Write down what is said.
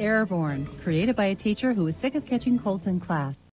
Airborne, created by a teacher who was sick of catching colds in class.